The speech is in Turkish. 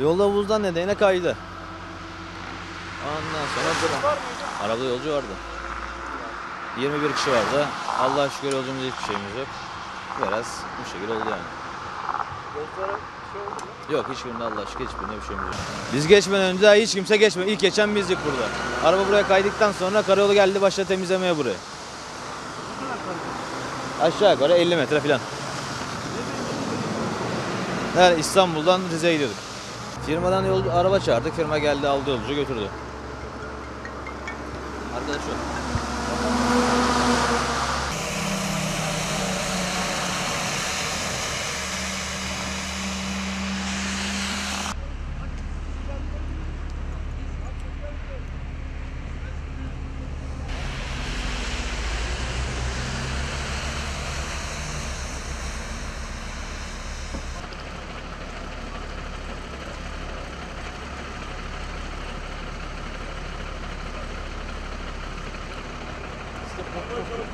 Yolda buzdan nedeniyle kaydı. Ondan sonra mıydı? Arabada yolcu vardı. 21 kişi vardı. Allah şükür yolcumuz hiçbir şeyimiz yok. Biraz bu şekilde oldu yani. Şey? Yok hiçbirinde Allah aşkına hiçbirinde bir şeyimiz yok. Biz geçmeden önce daha hiç kimse geçmedi. İlk geçen bizdik burada. Araba buraya kaydıktan sonra karayolu geldi başladı temizlemeye burayı. Aşağı yukarı 50 metre falan. Yani İstanbul'dan Rize'ye gidiyorduk. Firmadan yol, araba çağırdık. Firma geldi aldı yolcu götürdü. Arkadaş yok. Let's go.